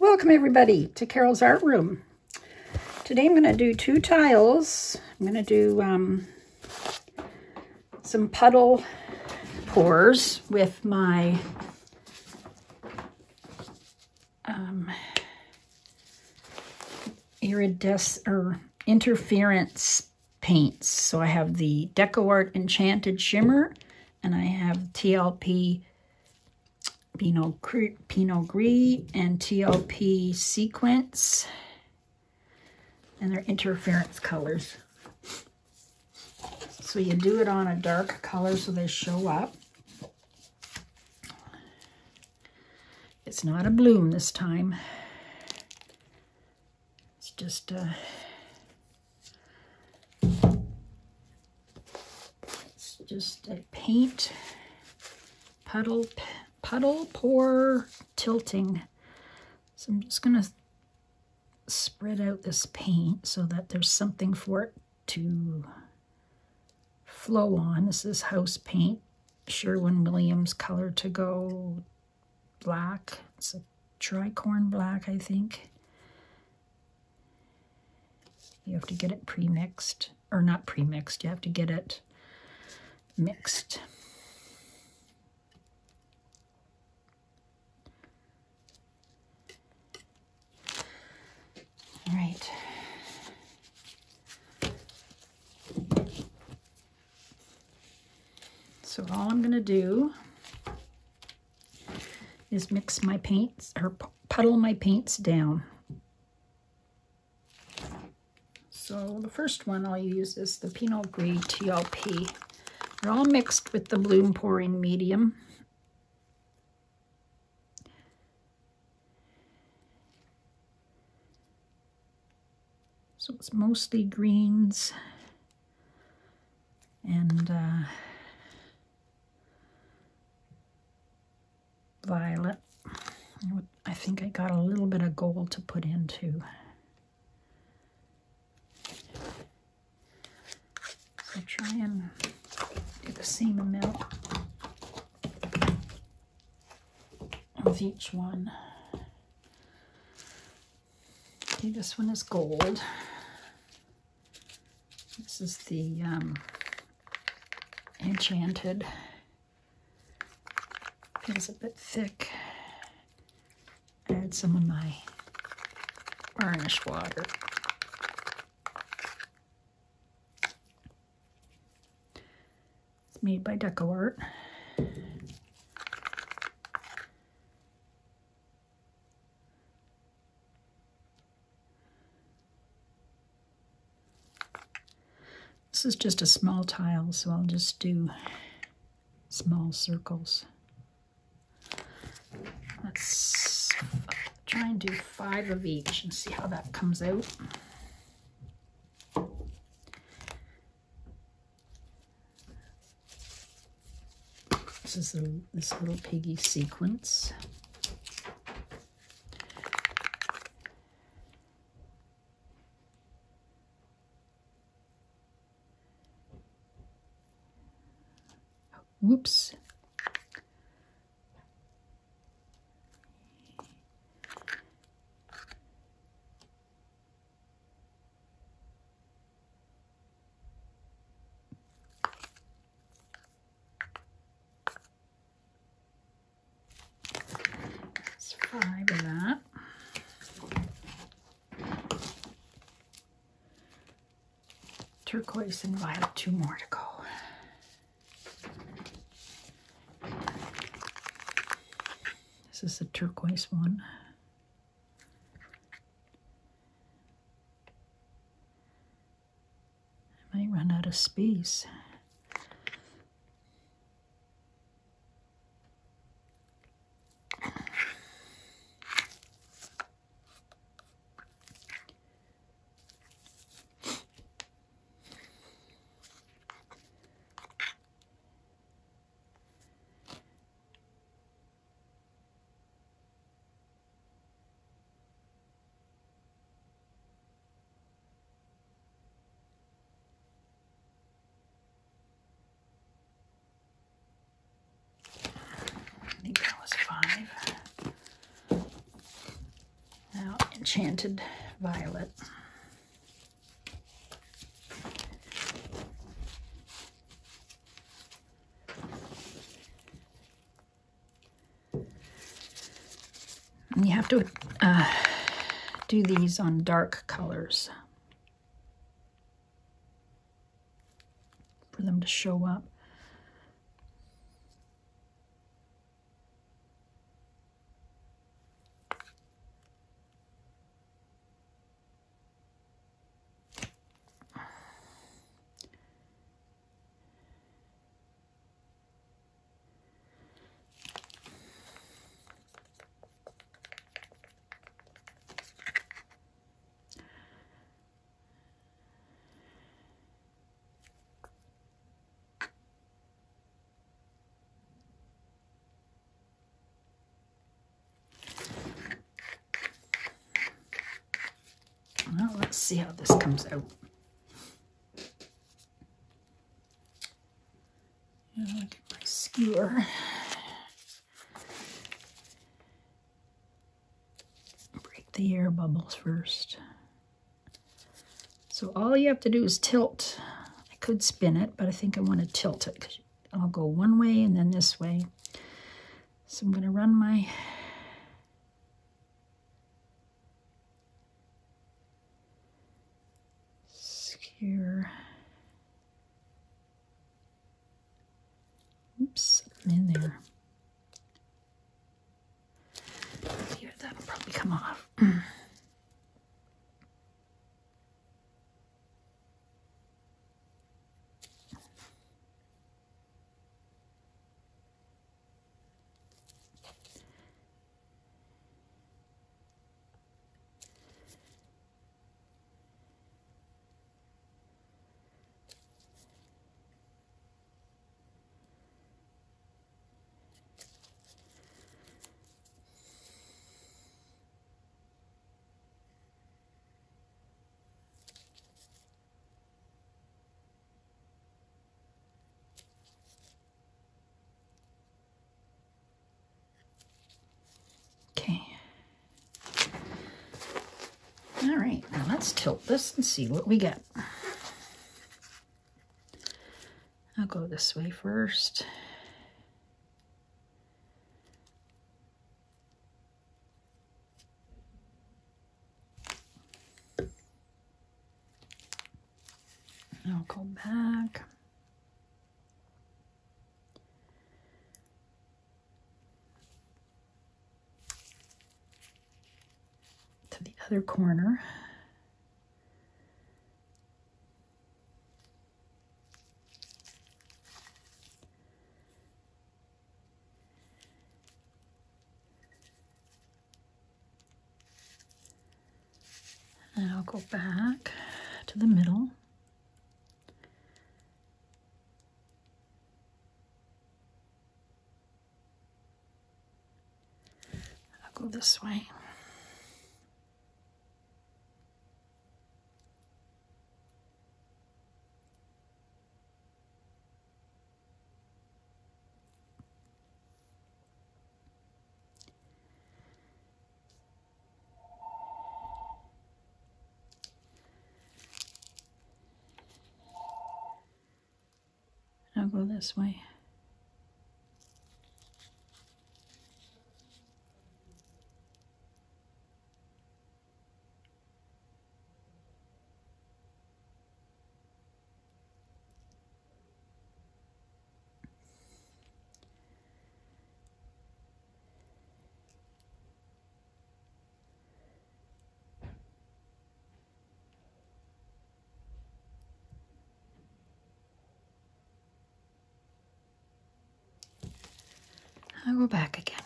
Welcome everybody to Carole's Art Room. Today I'm going to do two tiles. I'm going to do um, some puddle pours with my um, iridescent or interference paints. So I have the DecoArt Enchanted Shimmer and I have TLP Pinot, Pinot Gris and TLP Sequence. And they're interference colors. So you do it on a dark color so they show up. It's not a bloom this time. It's just a... It's just a paint puddle puddle pour tilting. So I'm just going to spread out this paint so that there's something for it to flow on. This is house paint, Sherwin-Williams color to go black. It's a tricorn black, I think. You have to get it pre-mixed, or not pre-mixed, you have to get it mixed. All right. So all I'm going to do is mix my paints, or puddle my paints down. So the first one I'll use is the Pinot Gris TLP. They're all mixed with the bloom pouring medium. So it's mostly greens and uh, violet. I think I got a little bit of gold to put in too. So try and do the same amount of each one. Okay, this one is gold. This is the um, Enchanted. Feels a bit thick. Add some of my varnish water. It's made by DecoArt. This is just a small tile, so I'll just do small circles. Let's try and do five of each and see how that comes out. This is a, this little piggy sequence. Whoops. Of that. Turquoise and violet, two more to go. This is the turquoise one. I might run out of space. Enchanted violet. And you have to uh, do these on dark colors for them to show up. Well, let's see how this comes out. Yeah, get my skewer. Break the air bubbles first. So all you have to do is tilt. I could spin it, but I think I want to tilt it I'll go one way and then this way. So I'm going to run my here. Oops, I'm in there. Here, that'll probably come off. Okay. All right, now let's tilt this and see what we get. I'll go this way first. I'll go back. to the other corner. And I'll go back to the middle. I'll go this way. I'll go this way. I'll go back again.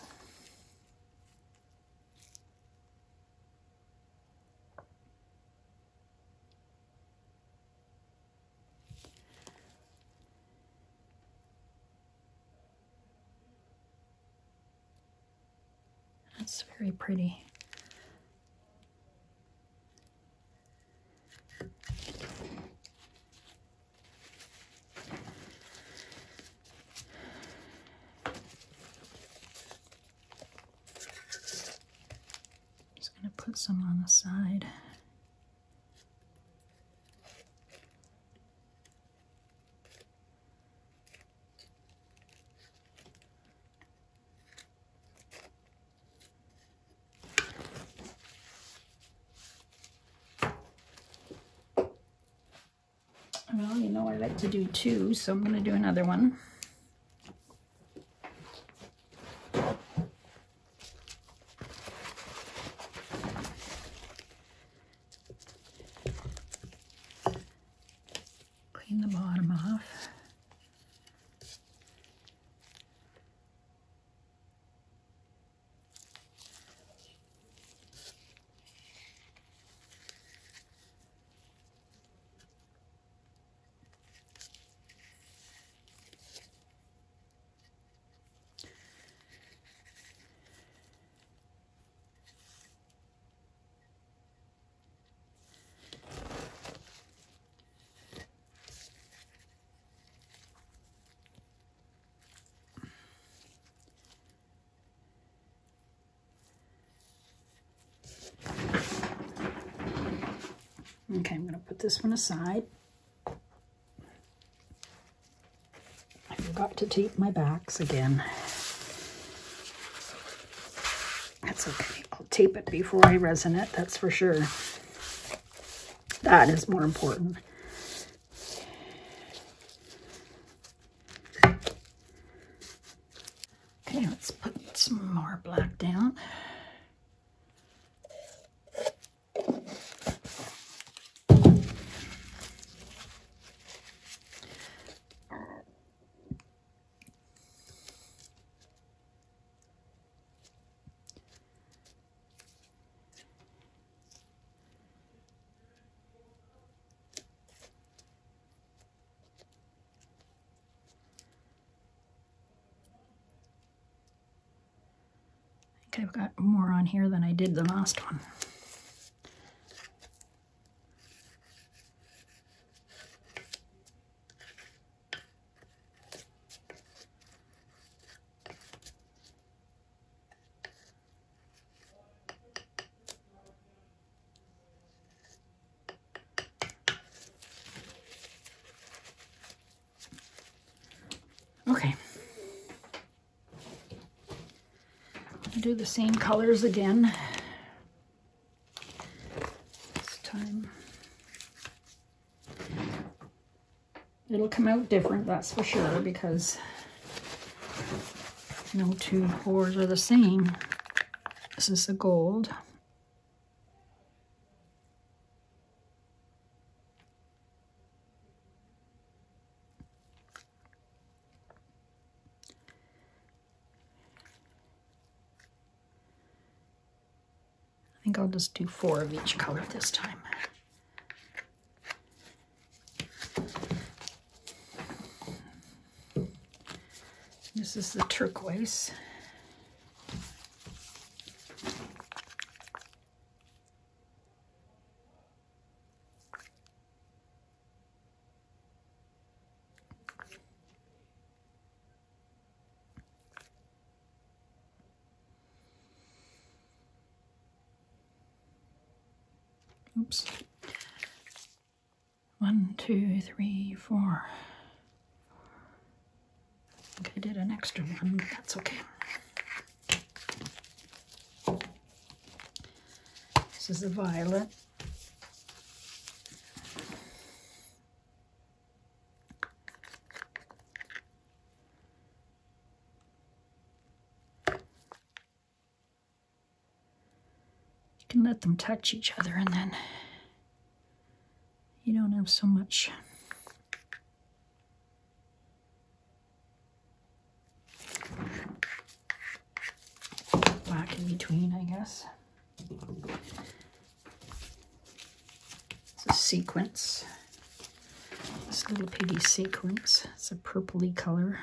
That's very pretty. Just going to put some on the side. Well, you know I like to do two, so I'm going to do another one. Clean the bottom off. Okay, I'm going to put this one aside. I forgot to tape my backs again. That's okay. I'll tape it before I resin it, that's for sure. That is more important. Okay, let's put some more black down. I think I've got more on here than I did the last one. Okay. Do the same colors again. This time. It'll come out different, that's for sure, because no two pours are the same. This is the gold. Think I'll just do four of each color this time. This is the turquoise. Oops. One, two, three, four. I think I did an extra one, but that's okay. This is the violet. You can let them touch each other and then have so much black in between, I guess. It's a sequence. This little piggy sequence. It's a purpley color.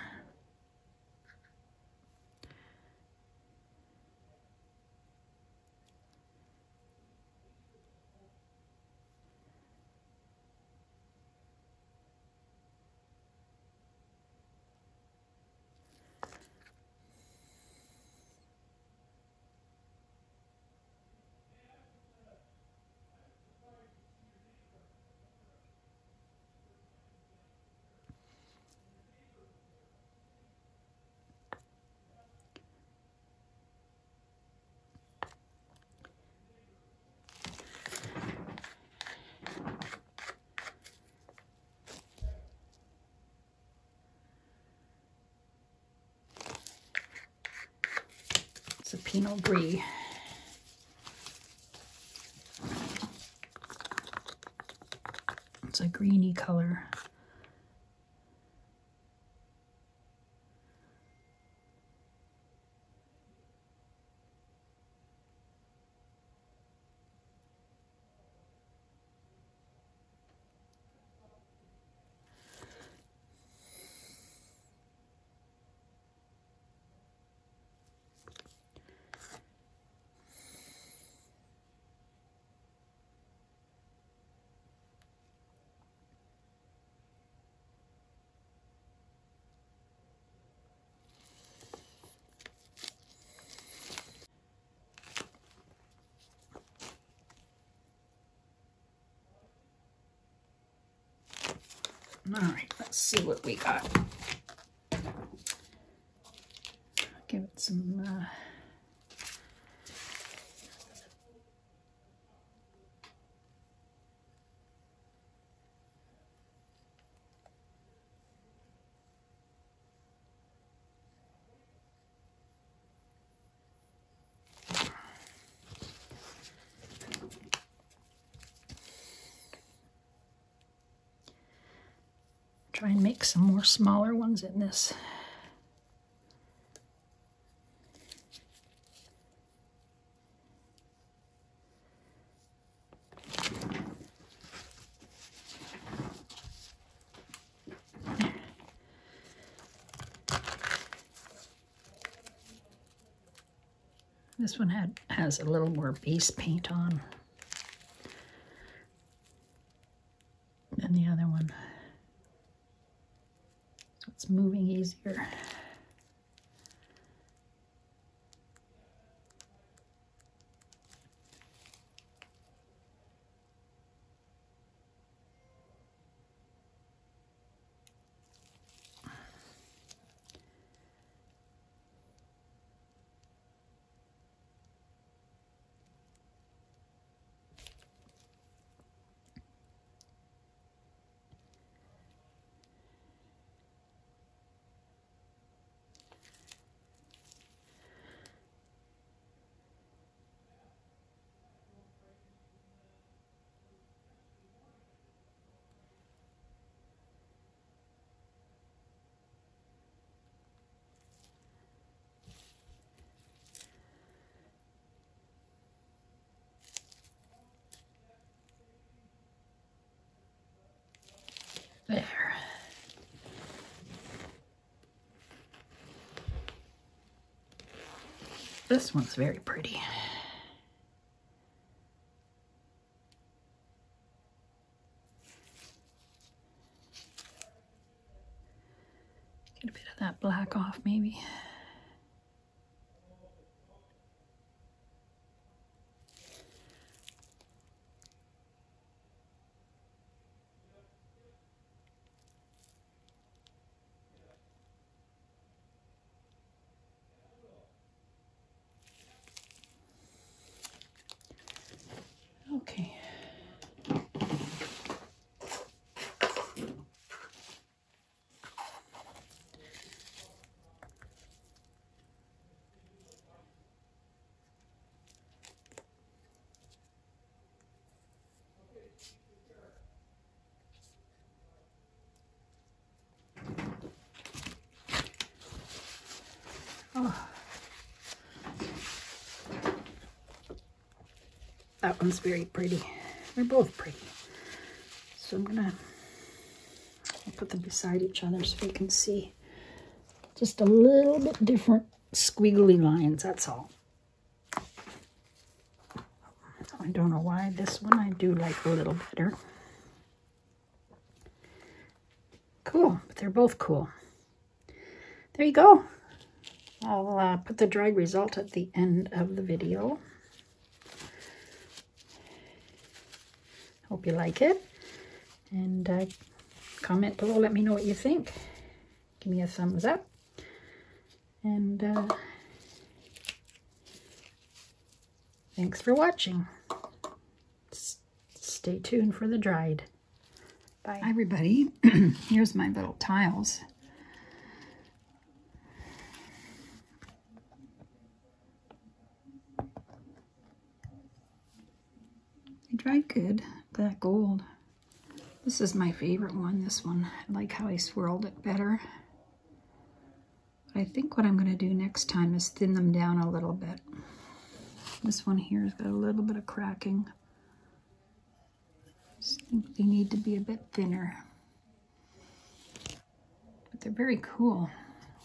Pinot Gris. It's a greeny color. All right, let's see what we got. Give it some uh, try and make some more smaller ones in this. This one had has a little more base paint on than the other one. So it's moving easier. There. This one's very pretty. Get a bit of that black off maybe. Okay. Oh. That one's very pretty. They're both pretty. So I'm gonna put them beside each other so we can see just a little bit different squiggly lines, that's all. I don't know why this one I do like a little better. Cool, but they're both cool. There you go. I'll uh, put the dried result at the end of the video. Hope you like it. And uh, comment below, let me know what you think. Give me a thumbs up. And uh, thanks for watching. S stay tuned for the dried. Bye. Hi everybody. Here's my little tiles. dried good. That gold. This is my favorite one, this one. I like how I swirled it better. I think what I'm going to do next time is thin them down a little bit. This one here has got a little bit of cracking. I think they need to be a bit thinner. But they're very cool.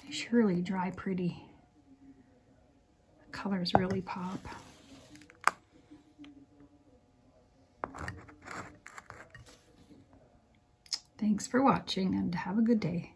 They surely dry pretty. The colors really pop. Thanks for watching and have a good day.